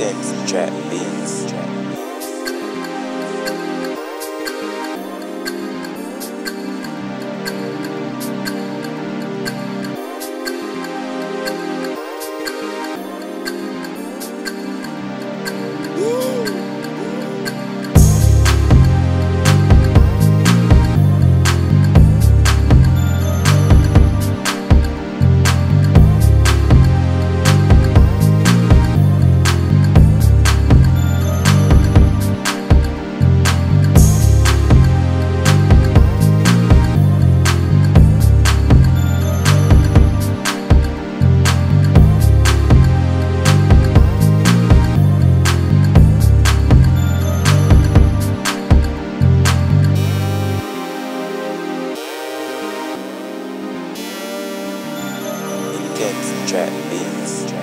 Intense trap beats. Intense trap beats.